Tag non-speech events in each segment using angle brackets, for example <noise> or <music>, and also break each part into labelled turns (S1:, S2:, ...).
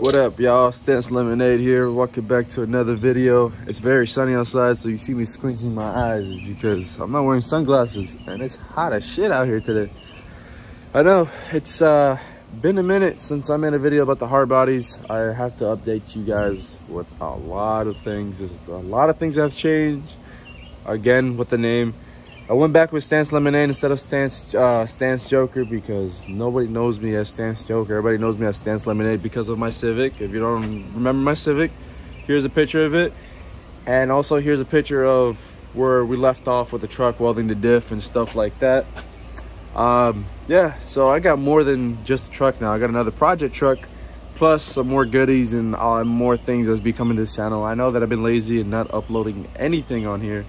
S1: What up, y'all? Stance Lemonade here. Welcome back to another video. It's very sunny outside, so you see me squinting my eyes because I'm not wearing sunglasses and it's hot as shit out here today. I know, it's uh, been a minute since I made a video about the hard bodies. I have to update you guys with a lot of things. There's a lot of things that have changed. Again, with the name. I went back with Stance Lemonade instead of Stance uh, Stance Joker because nobody knows me as Stance Joker. Everybody knows me as Stance Lemonade because of my Civic. If you don't remember my Civic, here's a picture of it. And also here's a picture of where we left off with the truck welding the diff and stuff like that. Um, yeah, so I got more than just a truck now. I got another project truck plus some more goodies and uh, more things that's becoming this channel. I know that I've been lazy and not uploading anything on here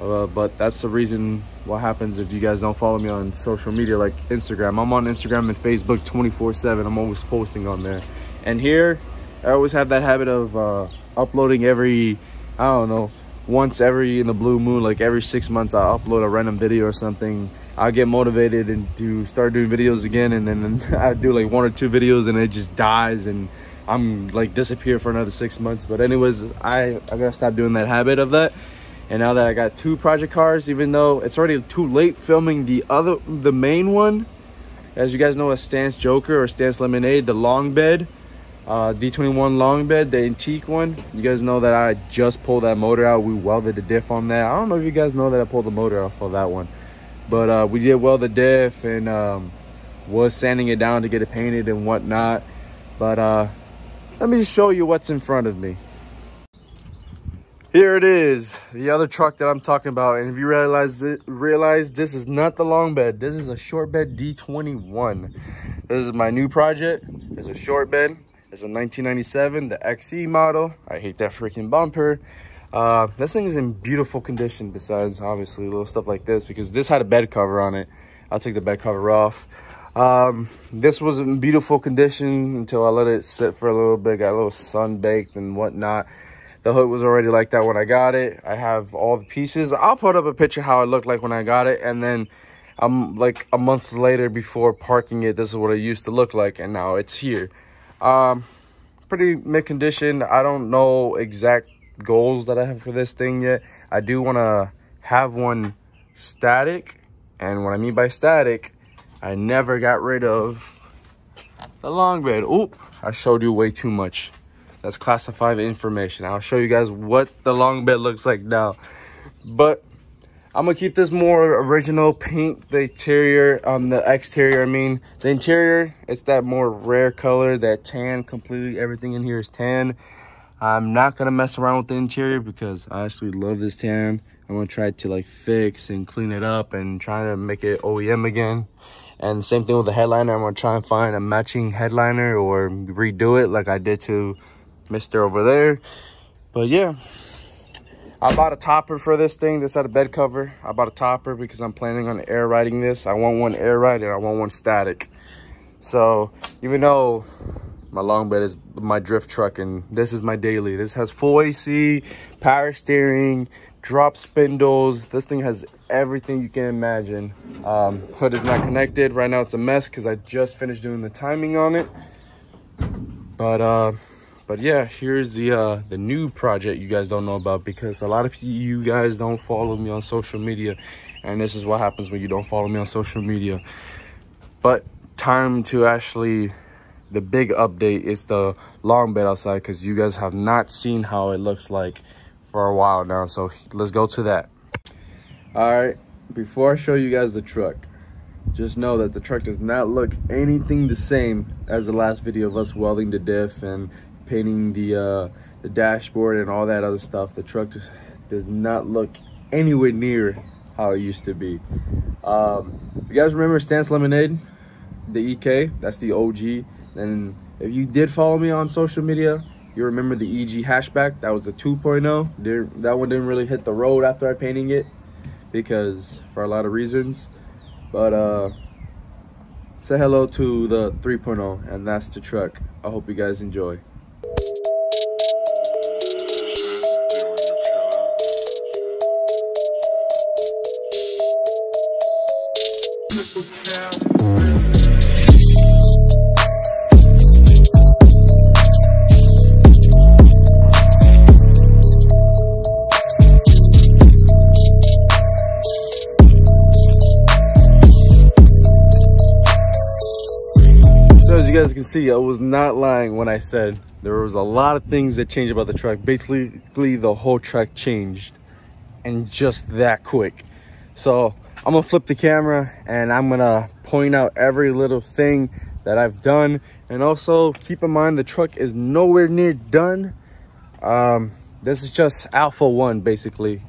S1: uh, but that's the reason what happens if you guys don't follow me on social media like instagram. I'm on instagram and facebook 24 7 i'm always posting on there. And here i always have that habit of uh, uploading every i don't know once every in the blue moon like every six months i upload a random video or something. I get motivated and to start doing videos again and then <laughs> i do like one or two videos and it just dies and i'm like disappear for another six months. But anyways i i gotta stop doing that habit of that and now that I got two project cars, even though it's already too late filming the other, the main one, as you guys know, a Stance Joker or Stance Lemonade, the long bed, uh, D21 long bed, the antique one. You guys know that I just pulled that motor out. We welded the diff on that. I don't know if you guys know that I pulled the motor off of that one, but uh, we did weld the diff and um, was sanding it down to get it painted and whatnot. But uh, let me show you what's in front of me. Here it is, the other truck that I'm talking about. And if you realize it, realize this is not the long bed. This is a short bed D21. This is my new project. It's a short bed. It's a 1997, the XE model. I hate that freaking bumper. Uh, this thing is in beautiful condition besides obviously little stuff like this because this had a bed cover on it. I'll take the bed cover off. Um, this was in beautiful condition until I let it sit for a little bit, got a little sun baked and whatnot. The hood was already like that when I got it. I have all the pieces. I'll put up a picture how it looked like when I got it. And then um, like a month later before parking it, this is what it used to look like. And now it's here. Um, pretty mid condition. I don't know exact goals that I have for this thing yet. I do want to have one static. And what I mean by static, I never got rid of the long bed. Oop, I showed you way too much. That's classified information. I'll show you guys what the long bed looks like now. But I'm gonna keep this more original pink, the interior, um, the exterior, I mean. The interior, it's that more rare color, that tan, completely everything in here is tan. I'm not gonna mess around with the interior because I actually love this tan. I'm gonna try to like fix and clean it up and try to make it OEM again. And same thing with the headliner. I'm gonna try and find a matching headliner or redo it like I did to mister over there. But yeah i bought a topper for this thing this had a bed cover. I bought a topper because i'm planning on air riding this. I want one air ride and i want one static. So even though my long bed is my drift truck and this is my daily this has full ac power steering drop spindles. This thing has everything you can imagine. Um, hood is not connected. Right now it's a mess because i just finished doing the timing on it. But uh but yeah here's the uh the new project you guys don't know about because a lot of you guys don't follow me on social media. And this is what happens when you don't follow me on social media. But time to actually the big update is the long bed outside because you guys have not seen how it looks like for a while now. So let's go to that. All right before i show you guys the truck just know that the truck does not look anything the same as the last video of us welding the diff and painting the uh, the dashboard and all that other stuff. The truck just does not look anywhere near how it used to be. Um, you guys remember Stance Lemonade, the EK? That's the OG. And if you did follow me on social media, you remember the EG hatchback. That was the 2.0. That one didn't really hit the road after I painting it because for a lot of reasons. But uh, say hello to the 3.0 and that's the truck. I hope you guys enjoy. See, I was not lying when I said there was a lot of things that changed about the truck. Basically, the whole truck changed and just that quick. So I'm gonna flip the camera and I'm gonna point out every little thing that I've done. And also keep in mind the truck is nowhere near done. Um, this is just alpha one basically.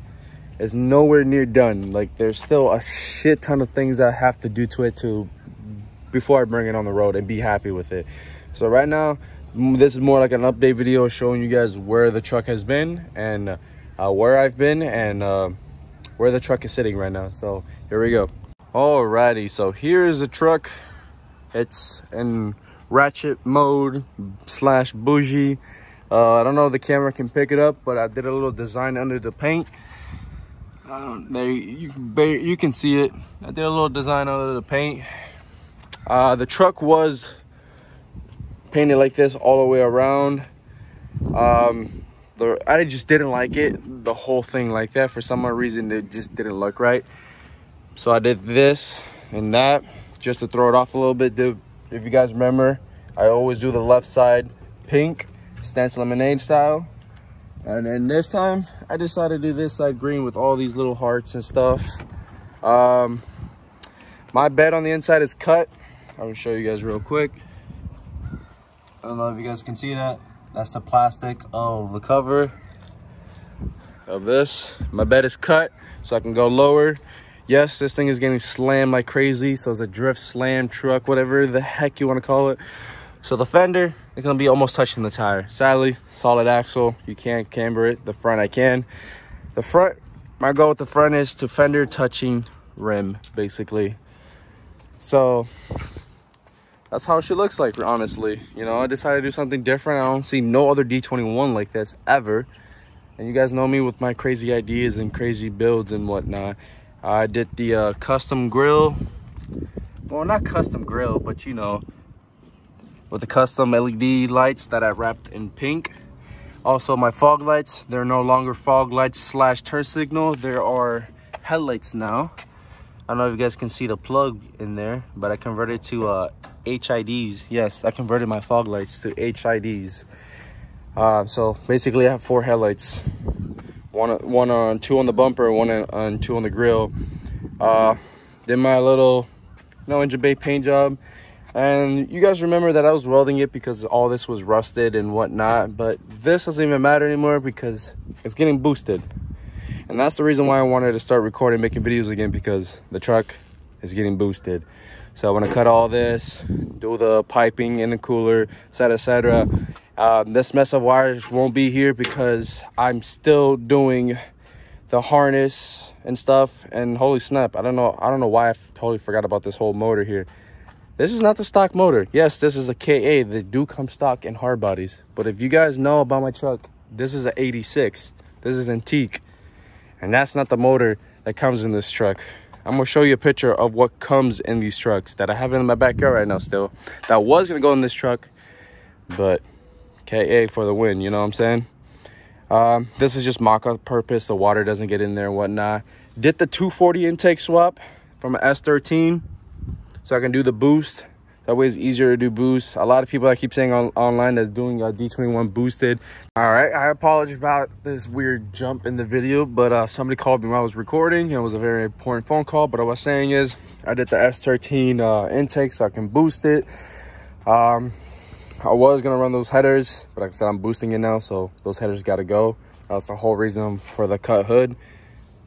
S1: It's nowhere near done. Like there's still a shit ton of things I have to do to it to before I bring it on the road and be happy with it. So right now, this is more like an update video showing you guys where the truck has been and uh, where I've been and uh, where the truck is sitting right now. So here we go. Alrighty, so here is the truck. It's in ratchet mode slash bougie. Uh, I don't know if the camera can pick it up, but I did a little design under the paint. There you can you can see it. I did a little design under the paint. Uh, the truck was painted like this all the way around. Um, the, I just didn't like it, the whole thing like that. For some reason, it just didn't look right. So I did this and that just to throw it off a little bit. If you guys remember, I always do the left side pink, stance lemonade style. And then this time, I decided to do this side green with all these little hearts and stuff. Um, my bed on the inside is cut. I will show you guys real quick. I don't know if you guys can see that. That's the plastic um, of the cover of this. My bed is cut so I can go lower. Yes, this thing is getting slammed like crazy. So it's a drift slam truck, whatever the heck you want to call it. So the fender going to be almost touching the tire. Sadly, solid axle. You can't camber it. The front I can. The front, my goal with the front is to fender touching rim, basically. So that's how she looks like honestly. You know i decided to do something different. I don't see no other d21 like this ever. And you guys know me with my crazy ideas and crazy builds and whatnot. I did the uh, custom grill. Well not custom grill but you know with the custom led lights that i wrapped in pink. Also my fog lights they're no longer fog lights slash turn signal. There are headlights now I don't know if you guys can see the plug in there, but I converted to uh, HIDs. Yes, I converted my fog lights to HIDs. Uh, so basically I have four headlights. One, one on two on the bumper, one on two on the grill. Uh, did my little know, engine bay paint job. And you guys remember that I was welding it because all this was rusted and whatnot. But this doesn't even matter anymore because it's getting boosted. And that's the reason why I wanted to start recording, making videos again, because the truck is getting boosted. So I want to cut all this, do the piping in the cooler, etc., etc. Um, this mess of wires won't be here because I'm still doing the harness and stuff. And holy snap, I don't know, I don't know why I totally forgot about this whole motor here. This is not the stock motor. Yes, this is a KA. They do come stock in hard bodies. But if you guys know about my truck, this is an 86. This is antique. And that's not the motor that comes in this truck. I'm gonna show you a picture of what comes in these trucks that I have in my backyard right now still. That was gonna go in this truck, but KA for the win, you know what I'm saying? Um, this is just mock-up purpose, the water doesn't get in there and whatnot. Did the 240 intake swap from an S13 so I can do the boost that way it's easier to do boosts. A lot of people I keep saying on, online that's doing a D21 boosted. All right, I apologize about this weird jump in the video, but uh, somebody called me while I was recording. It was a very important phone call, but what I was saying is I did the S13 uh, intake so I can boost it. Um, I was gonna run those headers, but like I said, I'm boosting it now, so those headers gotta go. That's the whole reason for the cut hood.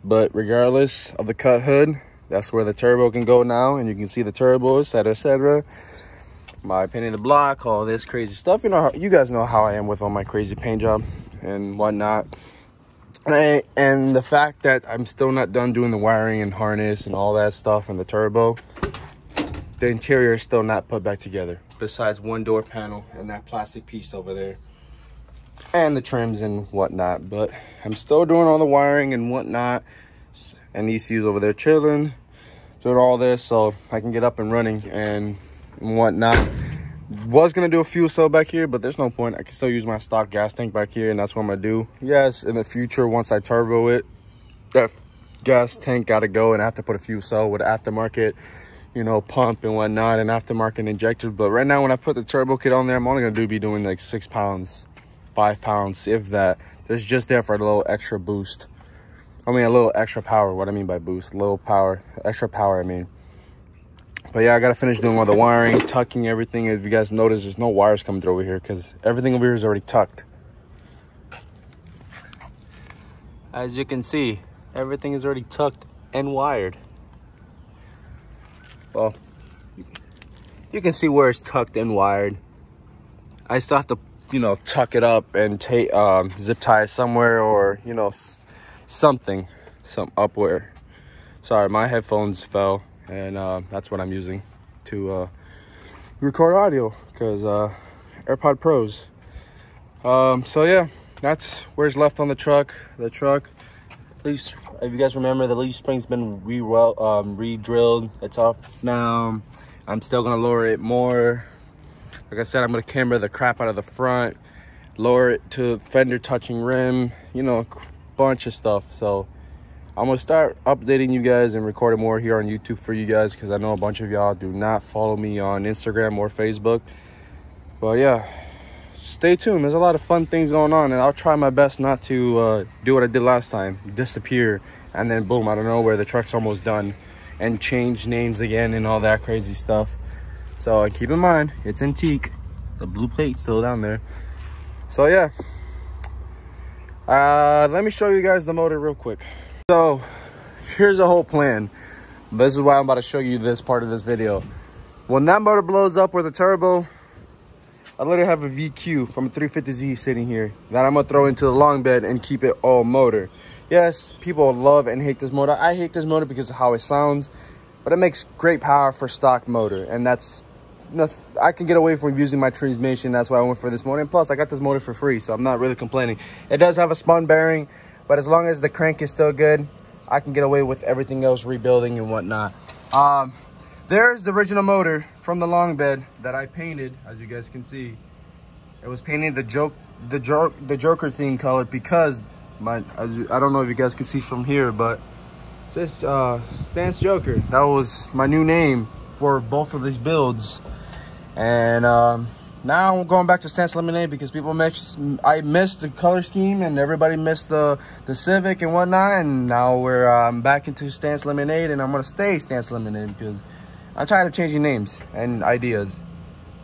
S1: But regardless of the cut hood, that's where the turbo can go now and you can see the turbo etc etc my painting the block all this crazy stuff. You know how, you guys know how i am with all my crazy paint job and whatnot. And, I, and the fact that i'm still not done doing the wiring and harness and all that stuff and the turbo the interior is still not put back together besides one door panel and that plastic piece over there and the trims and whatnot. But i'm still doing all the wiring and whatnot and ECU's over there chilling, doing all this so I can get up and running and whatnot. Was gonna do a fuel cell back here, but there's no point. I can still use my stock gas tank back here, and that's what I'm gonna do. Yes, in the future, once I turbo it, that gas tank gotta go, and I have to put a fuel cell with aftermarket, you know, pump and whatnot and aftermarket injectors. But right now, when I put the turbo kit on there, I'm only gonna do be doing like six pounds, five pounds, if that. It's just there for a little extra boost. I mean, a little extra power. What I mean by boost, little power, extra power. I mean. But yeah, I gotta finish doing all the wiring, tucking everything. If you guys notice, there's no wires coming through over here because everything over here is already tucked. As you can see, everything is already tucked and wired. Well, you can see where it's tucked and wired. I still have to, you know, tuck it up and take um, zip tie it somewhere or, you know, something, some upwhere. Sorry, my headphones fell and uh, that's what I'm using to uh, record audio because uh, AirPod Pros. Um, so yeah, that's where's left on the truck. The truck, leaf, if you guys remember, the leaf spring's been re um, re-drilled. It's off now. I'm still gonna lower it more. Like I said, I'm gonna camber the crap out of the front, lower it to fender touching rim, you know, bunch of stuff. So I'm gonna start updating you guys and recording more here on YouTube for you guys because I know a bunch of y'all do not follow me on Instagram or Facebook. But yeah, stay tuned. There's a lot of fun things going on, and I'll try my best not to uh, do what I did last time, disappear, and then boom, I don't know where the truck's almost done, and change names again and all that crazy stuff. So keep in mind, it's antique. The blue plate's still down there. So yeah, uh, let me show you guys the motor real quick. So here's the whole plan. This is why I'm about to show you this part of this video. When that motor blows up with a turbo, I literally have a VQ from a 350Z sitting here that I'm gonna throw into the long bed and keep it all motor. Yes, people love and hate this motor. I hate this motor because of how it sounds, but it makes great power for stock motor. And that's, I can get away from using my transmission. That's why I went for this motor. And plus I got this motor for free, so I'm not really complaining. It does have a spun bearing, but as long as the crank is still good, I can get away with everything else rebuilding and whatnot. Um, there's the original motor from the long bed that I painted, as you guys can see. It was painted the joke, the joke, the Joker theme color because my, you, I don't know if you guys can see from here, but says uh, Stance Joker. That was my new name for both of these builds, and um, now I'm going back to Stance Lemonade because people mix. I missed the color scheme and everybody missed the the Civic and whatnot. And now we're um, back into Stance Lemonade, and I'm gonna stay Stance Lemonade because I'm tired of changing names and ideas.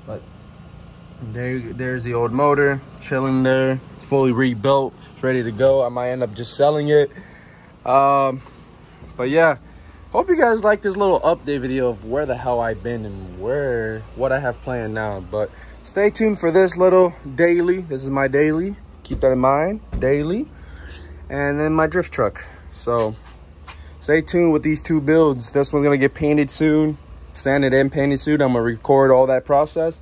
S1: But there, there's the old motor chilling there. It's fully rebuilt. It's ready to go. I might end up just selling it. Um, but yeah hope you guys like this little update video of where the hell I've been and where what I have planned now. But stay tuned for this little daily. This is my daily. Keep that in mind, daily. And then my drift truck. So stay tuned with these two builds. This one's gonna get painted soon, sanded and painted soon. I'm gonna record all that process.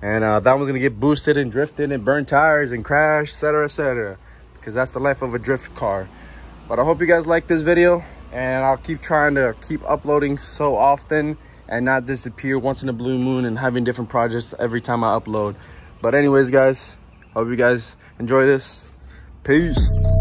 S1: And uh, that one's gonna get boosted and drifted and burn tires and crash, etc., etc. Because that's the life of a drift car. But I hope you guys like this video and I'll keep trying to keep uploading so often and not disappear once in a blue moon and having different projects every time I upload. But anyways, guys, hope you guys enjoy this. Peace.